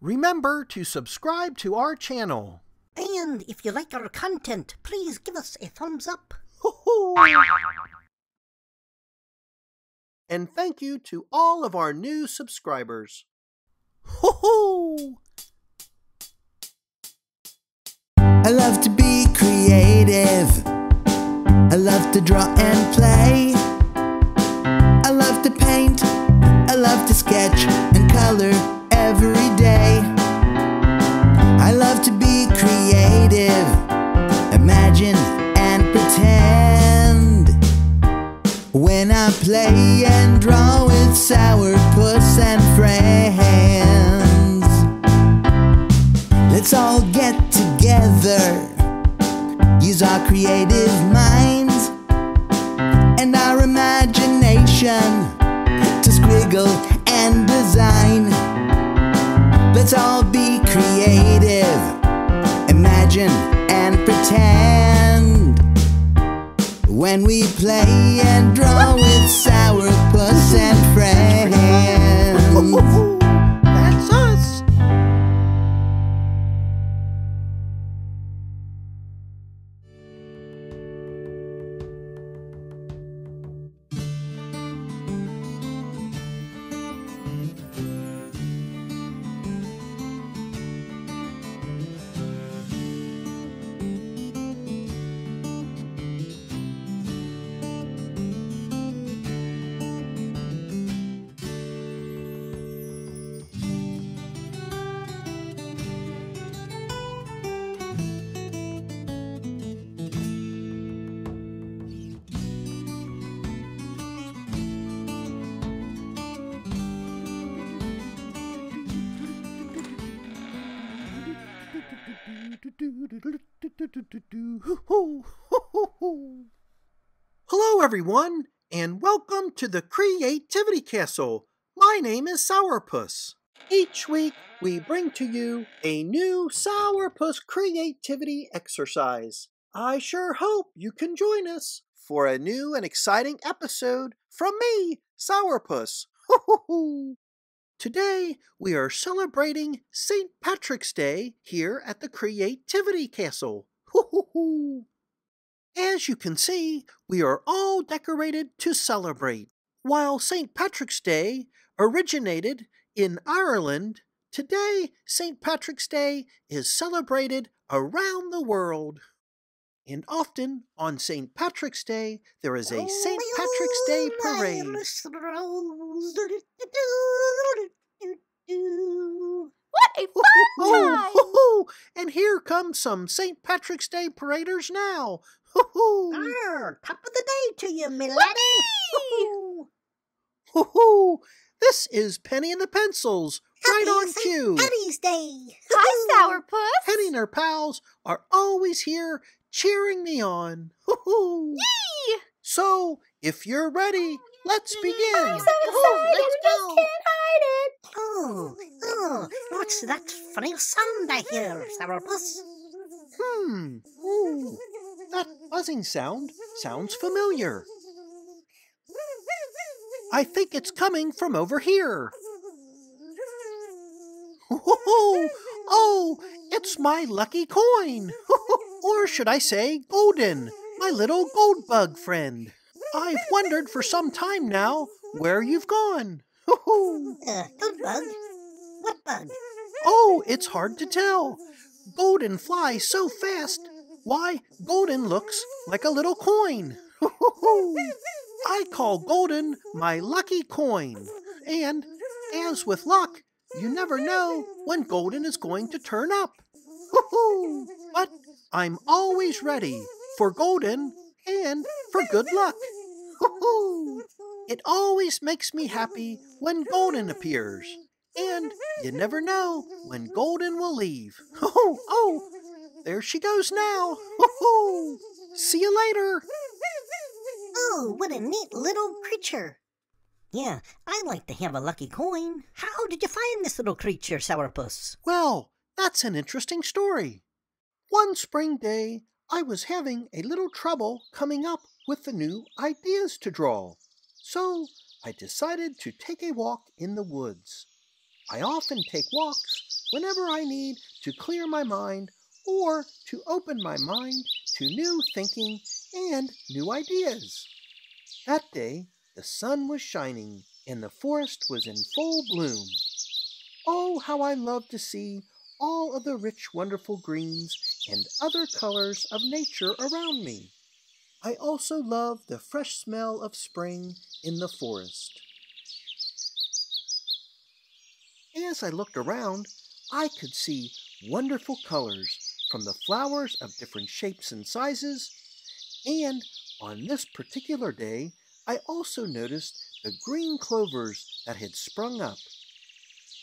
Remember to subscribe to our channel. And if you like our content, please give us a thumbs up. And thank you to all of our new subscribers. Ho I love to be creative. I love to draw and play. Hello, everyone, and welcome to the Creativity Castle. My name is Sauerpuss. Each week, we bring to you a new Sauerpuss creativity exercise. I sure hope you can join us for a new and exciting episode from me, Sauerpuss. Today, we are celebrating St. Patrick's Day here at the Creativity Castle. As you can see, we are all decorated to celebrate. While St. Patrick's Day originated in Ireland, today St. Patrick's Day is celebrated around the world. And often on St. Patrick's Day, there is a St. Patrick's Day parade. What a fun time! Oh, and here come some St. Patrick's Day paraders now. Arr, top of the day to you, me laddie. Hoo-hoo! This is Penny and the Pencils, right Happy on St. cue. Patty's Day. Hi, Sauerpuss. Penny and her pals are always here cheering me on. Hoo-hoo! Yee! So, if you're ready, let's begin. I'm so Oh, excited. let's I can't hide it. Oh, oh, what's that funny sound I hear, Sauerpuss? Hmm. Ooh, that buzzing sound sounds familiar. I think it's coming from over here. Oh, oh, it's my lucky coin. or should I say golden, my little gold bug friend. I've wondered for some time now where you've gone. Uh, bug. What bug? Oh, it's hard to tell. Golden flies so fast. Why, Golden looks like a little coin. I call Golden my lucky coin. And, as with luck, you never know when Golden is going to turn up. But I'm always ready for Golden and for good luck. It always makes me happy when Golden appears. And you never know when Golden will leave. Oh, oh, there she goes now. See you later. Oh, what a neat little creature. Yeah, I'd like to have a lucky coin. How did you find this little creature, Sauerpuss? Well, that's an interesting story. One spring day, I was having a little trouble coming up with the new ideas to draw. So I decided to take a walk in the woods. I often take walks whenever I need to clear my mind or to open my mind to new thinking and new ideas. That day, the sun was shining and the forest was in full bloom. Oh, how I love to see all of the rich, wonderful greens and other colors of nature around me. I also love the fresh smell of spring in the forest. As I looked around, I could see wonderful colors from the flowers of different shapes and sizes, and on this particular day, I also noticed the green clovers that had sprung up.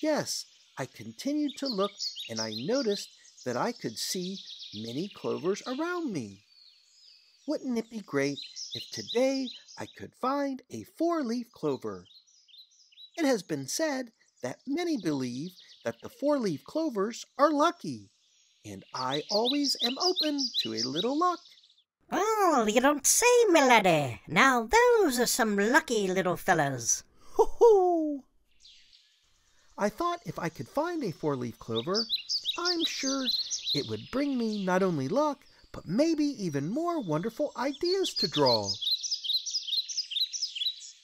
Yes, I continued to look and I noticed that I could see many clovers around me. Wouldn't it be great if today I could find a four leaf clover? It has been said that many believe that the four leaf clovers are lucky, and I always am open to a little luck. Oh, you don't say, milady. Now those are some lucky little fellows. Ho ho! I thought if I could find a four leaf clover, I'm sure it would bring me not only luck, but maybe even more wonderful ideas to draw.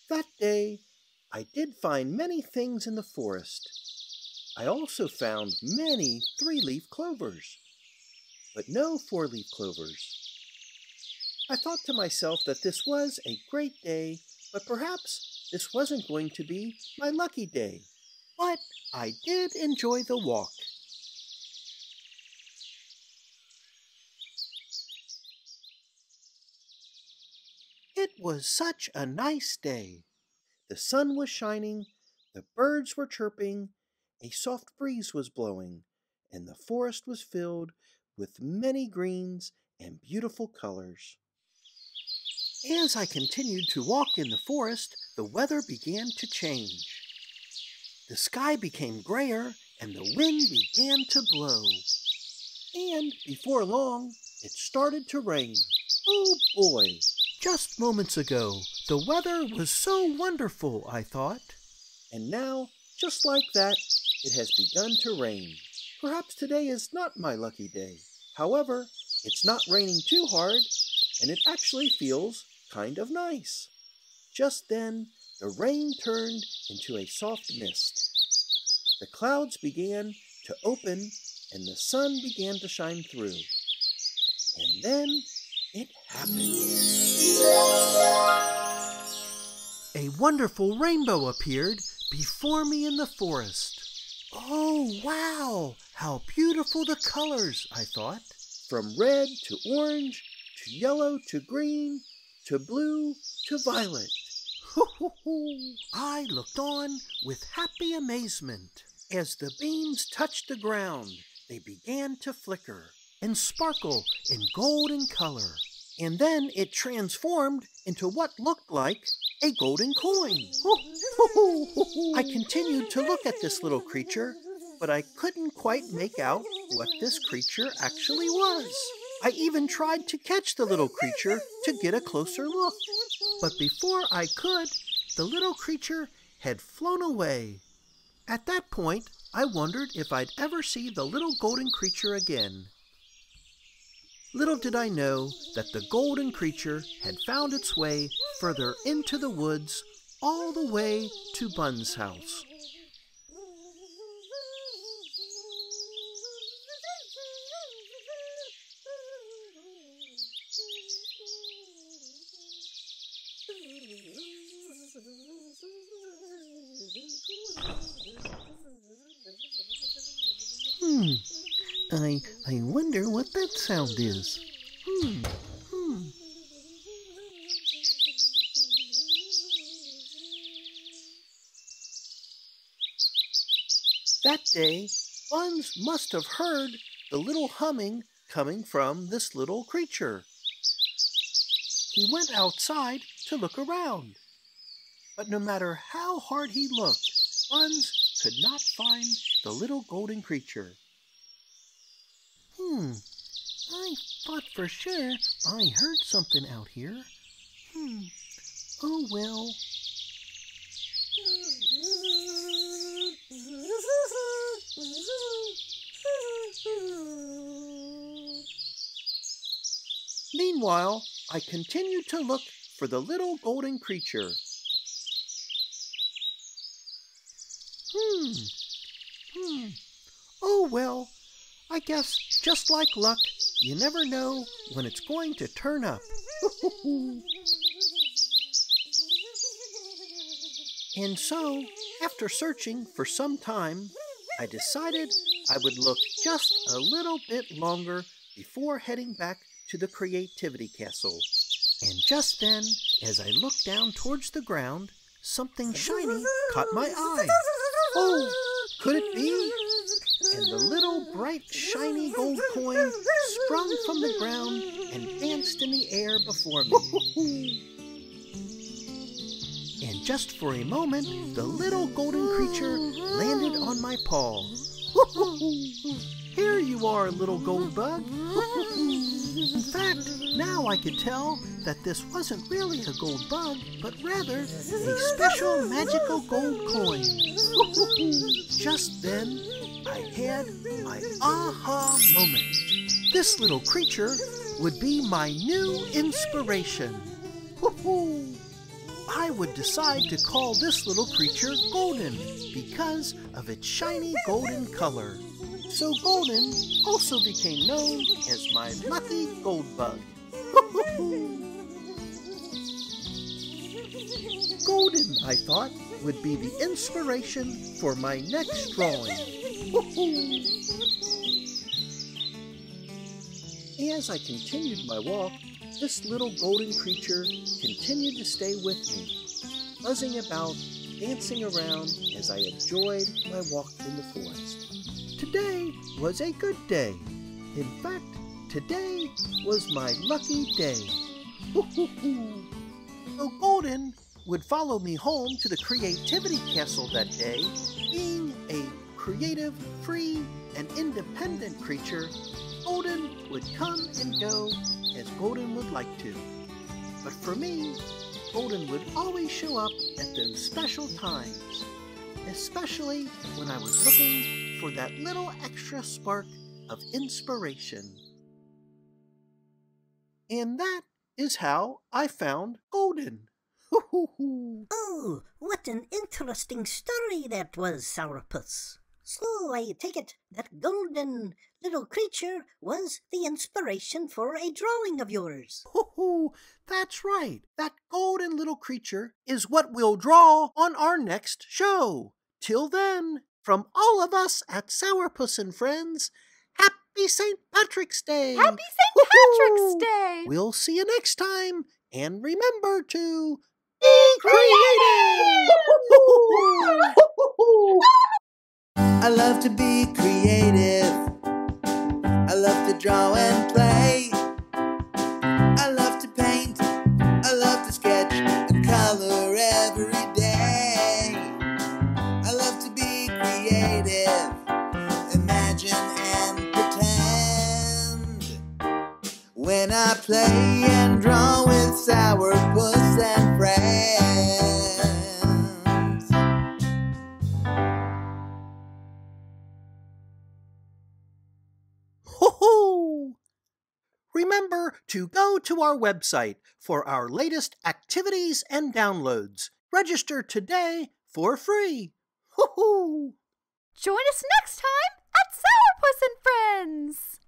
That day, I did find many things in the forest. I also found many three leaf clovers, but no four leaf clovers. I thought to myself that this was a great day, but perhaps this wasn't going to be my lucky day. But I did enjoy the walk. It was such a nice day. The sun was shining, the birds were chirping, a soft breeze was blowing, and the forest was filled with many greens and beautiful colors. As I continued to walk in the forest, the weather began to change. The sky became grayer and the wind began to blow. And before long, it started to rain. Oh boy! Just moments ago, the weather was so wonderful, I thought. And now, just like that, it has begun to rain. Perhaps today is not my lucky day. However, it's not raining too hard, and it actually feels kind of nice. Just then, the rain turned into a soft mist. The clouds began to open, and the sun began to shine through. And then it happened. A wonderful rainbow appeared before me in the forest. Oh, wow! How beautiful the colors, I thought. From red to orange, to yellow to green, to blue to violet. I looked on with happy amazement. As the beams touched the ground, they began to flicker and sparkle in golden color. And then it transformed into what looked like a golden coin. I continued to look at this little creature, but I couldn't quite make out what this creature actually was. I even tried to catch the little creature to get a closer look. But before I could, the little creature had flown away. At that point, I wondered if I'd ever see the little golden creature again. Little did I know that the golden creature had found its way further into the woods, all the way to Bun's house. I I wonder what that sound is. Hmm. That day, Buns must have heard the little humming coming from this little creature. He went outside to look around. But no matter how hard he looked, Buns could not find the little golden creature. Hmm. I thought for sure I heard something out here. Hmm. Oh well. Meanwhile, I continued to look for the little golden creature. Hmm. Hmm. Oh well, I guess just like luck, you never know when it's going to turn up. and so, after searching for some time, I decided I would look just a little bit longer before heading back to the Creativity Castle. And just then, as I looked down towards the ground, something shiny caught my eye. Oh, could it be? And the little bright shiny gold coin sprung from the ground and danced in the air before me. And just for a moment, the little golden creature landed on my paw. Here you are, little gold bug. In fact, now I could tell that this wasn't really a gold bug, but rather a special magical gold coin. Just then, had my aha moment. This little creature would be my new inspiration. I would decide to call this little creature Golden because of its shiny golden color. So Golden also became known as my lucky gold bug. Golden, I thought, would be the inspiration for my next drawing. As I continued my walk, this little golden creature continued to stay with me, buzzing about, dancing around as I enjoyed my walk in the forest. Today was a good day. In fact, today was my lucky day. so Golden would follow me home to the Creativity Castle that day, creative, free, and independent creature. Golden would come and go as Golden would like to. But for me, Golden would always show up at those special times, especially when I was looking for that little extra spark of inspiration. And that is how I found Golden. Oh, what an interesting story that was, Sauerpuss. So I take it that golden little creature was the inspiration for a drawing of yours. Oh, that's right. That golden little creature is what we'll draw on our next show. Till then, from all of us at Sauerpuss and Friends, Happy St. Patrick's Day! Happy St. Patrick's Day! We'll see you next time, and remember to be creative! To be creative. to go to our website for our latest activities and downloads. Register today for free. Hoo-hoo! Join us next time at Sauerpuss and Friends!